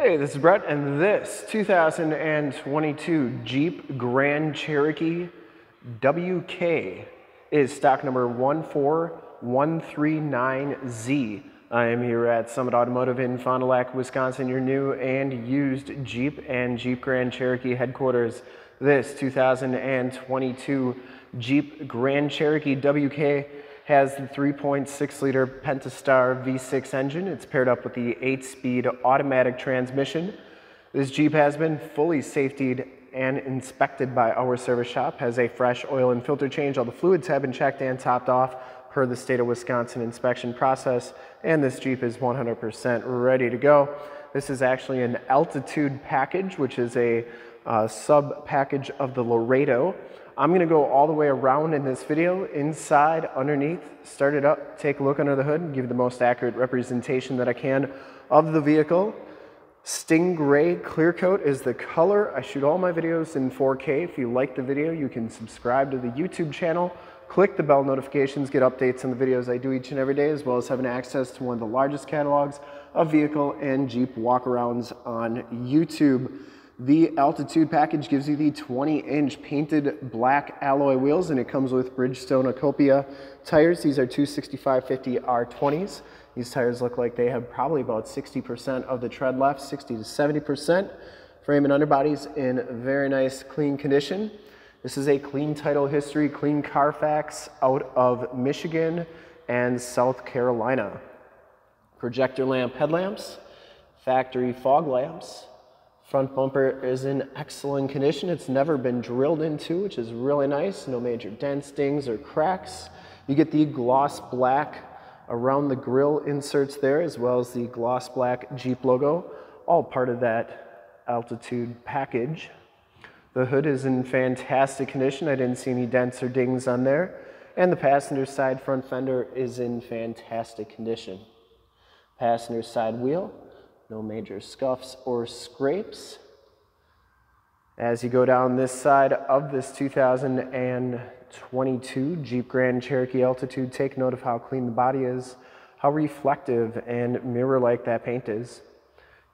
Hey, this is Brett, and this 2022 Jeep Grand Cherokee WK is stock number 14139Z. I am here at Summit Automotive in Fond du Lac, Wisconsin, your new and used Jeep and Jeep Grand Cherokee headquarters. This 2022 Jeep Grand Cherokee WK has the 3.6 liter Pentastar V6 engine. It's paired up with the 8 speed automatic transmission. This Jeep has been fully safetied and inspected by our service shop, has a fresh oil and filter change. All the fluids have been checked and topped off per the state of Wisconsin inspection process, and this Jeep is 100% ready to go. This is actually an altitude package, which is a uh, sub package of the Laredo. I'm gonna go all the way around in this video, inside, underneath, start it up, take a look under the hood, and give the most accurate representation that I can of the vehicle. Sting Gray Clear Coat is the color. I shoot all my videos in 4K. If you like the video, you can subscribe to the YouTube channel, click the bell notifications, get updates on the videos I do each and every day, as well as having access to one of the largest catalogs of vehicle and Jeep walkarounds on YouTube. The Altitude package gives you the 20 inch painted black alloy wheels and it comes with Bridgestone Ecopia tires. These are 265-50 R20s. These tires look like they have probably about 60% of the tread left, 60 to 70%. Frame and underbodies in very nice clean condition. This is a clean title history, clean Carfax out of Michigan and South Carolina. Projector lamp headlamps, factory fog lamps, Front bumper is in excellent condition. It's never been drilled into, which is really nice. No major dents, dings, or cracks. You get the gloss black around the grill inserts there, as well as the gloss black Jeep logo, all part of that altitude package. The hood is in fantastic condition. I didn't see any dents or dings on there. And the passenger side front fender is in fantastic condition. Passenger side wheel no major scuffs or scrapes. As you go down this side of this 2022 Jeep Grand Cherokee Altitude, take note of how clean the body is, how reflective and mirror-like that paint is.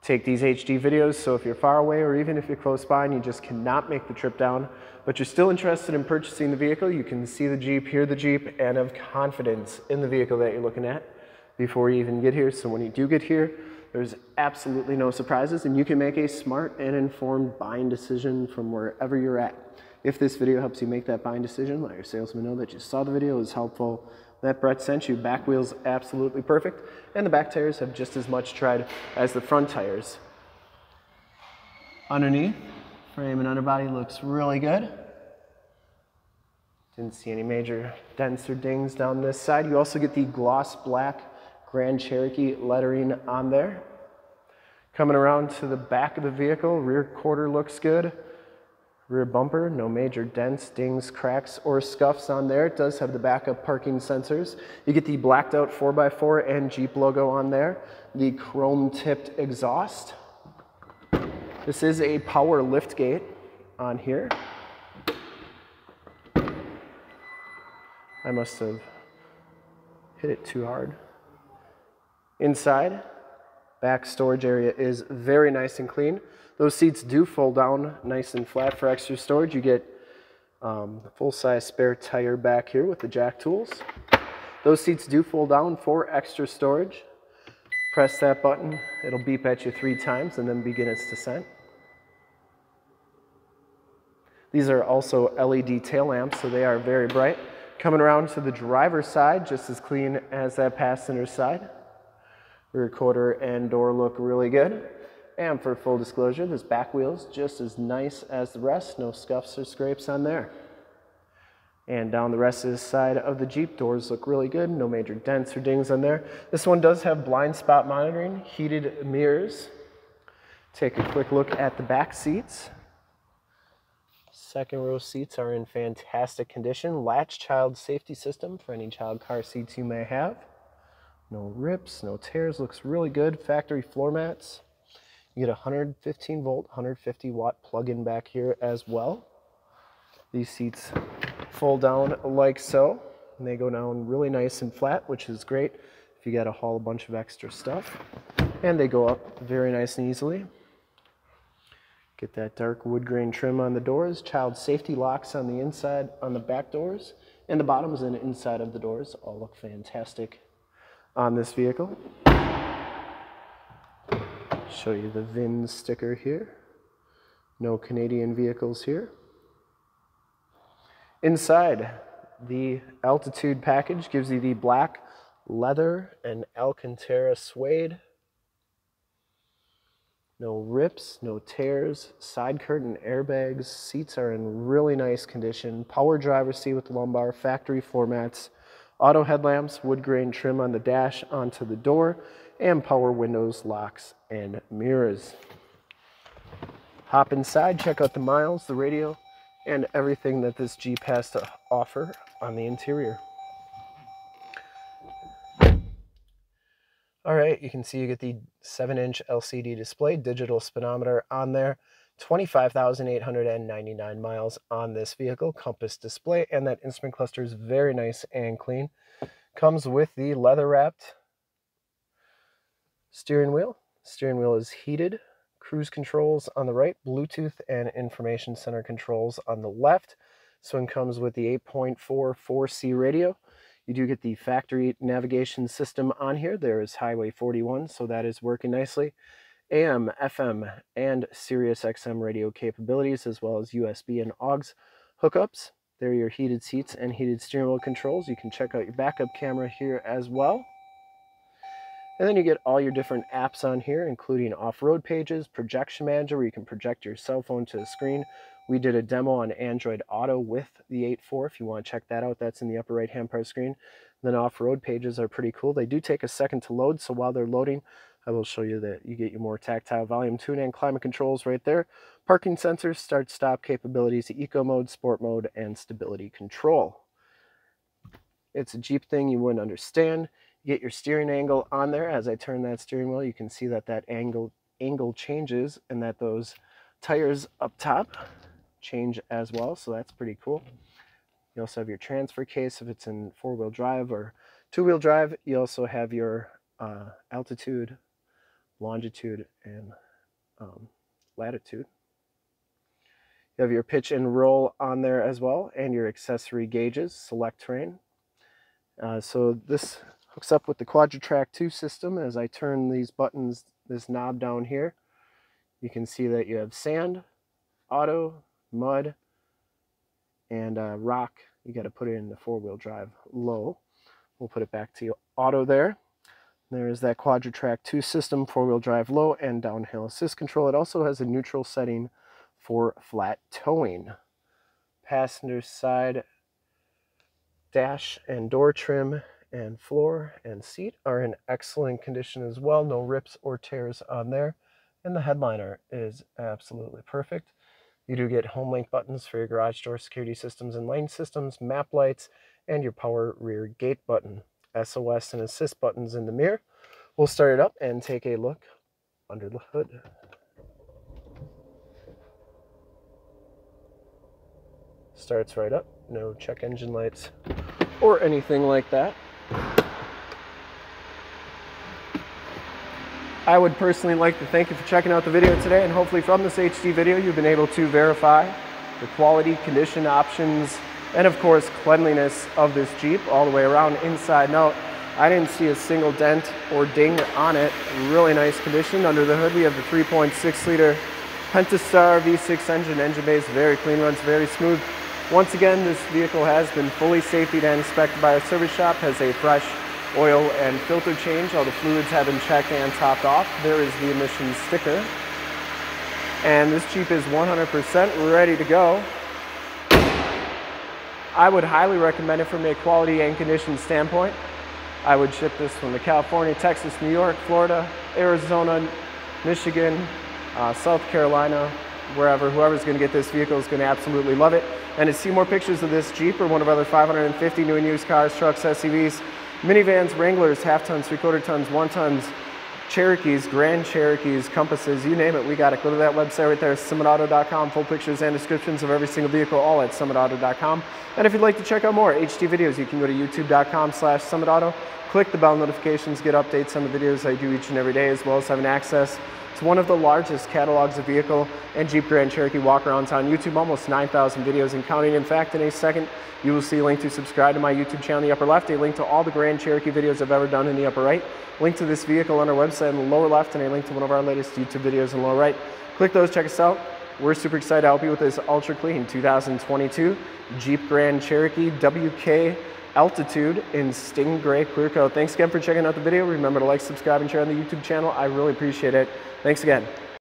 Take these HD videos, so if you're far away or even if you're close by and you just cannot make the trip down, but you're still interested in purchasing the vehicle, you can see the Jeep, hear the Jeep, and have confidence in the vehicle that you're looking at before you even get here. So when you do get here, there's absolutely no surprises and you can make a smart and informed buying decision from wherever you're at. If this video helps you make that buying decision, let your salesman know that you saw the video, is helpful, that Brett sent you. Back wheel's absolutely perfect, and the back tires have just as much tread as the front tires. Underneath, frame and underbody looks really good. Didn't see any major dents or dings down this side. You also get the gloss black Grand Cherokee lettering on there. Coming around to the back of the vehicle, rear quarter looks good. Rear bumper, no major dents, dings, cracks, or scuffs on there. It does have the backup parking sensors. You get the blacked out 4x4 and Jeep logo on there. The chrome tipped exhaust. This is a power lift gate on here. I must have hit it too hard. Inside, back storage area is very nice and clean. Those seats do fold down nice and flat for extra storage. You get um, full-size spare tire back here with the jack tools. Those seats do fold down for extra storage. Press that button, it'll beep at you three times and then begin its descent. These are also LED tail lamps, so they are very bright. Coming around to the driver's side, just as clean as that passenger side. Rear quarter and door look really good. And for full disclosure, this back wheel's just as nice as the rest. No scuffs or scrapes on there. And down the rest of the side of the Jeep, doors look really good. No major dents or dings on there. This one does have blind spot monitoring, heated mirrors. Take a quick look at the back seats. Second row seats are in fantastic condition. Latch child safety system for any child car seats you may have. No rips, no tears, looks really good. Factory floor mats. You get a 115 volt, 150 watt plug-in back here as well. These seats fold down like so, and they go down really nice and flat, which is great if you got to haul a bunch of extra stuff. And they go up very nice and easily. Get that dark wood grain trim on the doors, child safety locks on the inside, on the back doors, and the bottoms and inside of the doors all look fantastic on this vehicle. Show you the VIN sticker here. No Canadian vehicles here. Inside, the Altitude package gives you the black leather and Alcantara suede no rips, no tears, side curtain airbags, seats are in really nice condition, power driver seat with lumbar, factory floor mats, auto headlamps, wood grain trim on the dash onto the door, and power windows, locks, and mirrors. Hop inside, check out the miles, the radio, and everything that this Jeep has to offer on the interior. All right, you can see you get the 7-inch LCD display, digital speedometer on there, 25,899 miles on this vehicle, compass display, and that instrument cluster is very nice and clean. Comes with the leather-wrapped steering wheel. Steering wheel is heated, cruise controls on the right, Bluetooth and information center controls on the left. This one comes with the 8.4 4C radio. You do get the factory navigation system on here. There is Highway 41, so that is working nicely. AM, FM, and Sirius XM radio capabilities, as well as USB and AUX hookups. There are your heated seats and heated steering wheel controls. You can check out your backup camera here as well. And then you get all your different apps on here, including off-road pages, projection manager, where you can project your cell phone to the screen, we did a demo on Android Auto with the 8.4. If you want to check that out, that's in the upper right hand part of the screen. And then off-road pages are pretty cool. They do take a second to load, so while they're loading, I will show you that you get your more tactile volume tune and climate controls right there. Parking sensors, start-stop capabilities, eco mode, sport mode, and stability control. It's a Jeep thing you wouldn't understand. You get your steering angle on there. As I turn that steering wheel, you can see that that angle angle changes and that those tires up top change as well, so that's pretty cool. You also have your transfer case if it's in four-wheel drive or two-wheel drive. You also have your uh, altitude, longitude, and um, latitude. You have your pitch and roll on there as well, and your accessory gauges, Selec-Terrain. Uh, so this hooks up with the Quadra-Trac 2 system. As I turn these buttons, this knob down here, you can see that you have sand, auto, mud, and uh, rock. You got to put it in the four-wheel drive low. We'll put it back to auto there. There is that Quadra-Trac 2 system, four-wheel drive low and downhill assist control. It also has a neutral setting for flat towing. Passenger side dash and door trim and floor and seat are in excellent condition as well. No rips or tears on there. And the headliner is absolutely perfect. You do get HomeLink buttons for your garage door security systems and lane systems, map lights, and your power rear gate button. SOS and assist buttons in the mirror. We'll start it up and take a look under the hood. Starts right up, no check engine lights or anything like that. I would personally like to thank you for checking out the video today and hopefully from this HD video you've been able to verify the quality, condition, options, and of course cleanliness of this Jeep all the way around inside and out. I didn't see a single dent or ding on it. Really nice condition. Under the hood we have the 3.6 liter Pentastar V6 engine. Engine base very clean, runs very smooth. Once again, this vehicle has been fully safety and inspected by a service shop, has a fresh oil and filter change. All the fluids have been checked and topped off. There is the emissions sticker. And this Jeep is 100% ready to go. I would highly recommend it from a quality and condition standpoint. I would ship this from the California, Texas, New York, Florida, Arizona, Michigan, uh, South Carolina, wherever. Whoever's going to get this vehicle is going to absolutely love it. And to see more pictures of this Jeep or one of our other 550 new and used cars, trucks, SUVs, minivans, Wranglers, half tons, three quarter tons, one tons, Cherokees, Grand Cherokees, Compasses, you name it, we got it. Go to that website right there, summitauto.com. Full pictures and descriptions of every single vehicle, all at summitauto.com. And if you'd like to check out more HD videos, you can go to youtube.com slash summitauto. Click the bell notifications, get updates on the videos I do each and every day, as well as having access It's one of the largest catalogs of vehicle and Jeep Grand Cherokee walkarounds on YouTube, almost 9,000 videos and counting. In fact, in a second, you will see a link to subscribe to my YouTube channel in the upper left, a link to all the Grand Cherokee videos I've ever done in the upper right, link to this vehicle on our website in the lower left, and a link to one of our latest YouTube videos in the lower right. Click those, check us out. We're super excited to help you with this ultra clean 2022 Jeep Grand Cherokee WK Altitude in Sting Gray Clear Coat. Thanks again for checking out the video. Remember to like, subscribe, and share on the YouTube channel. I really appreciate it. Thanks again.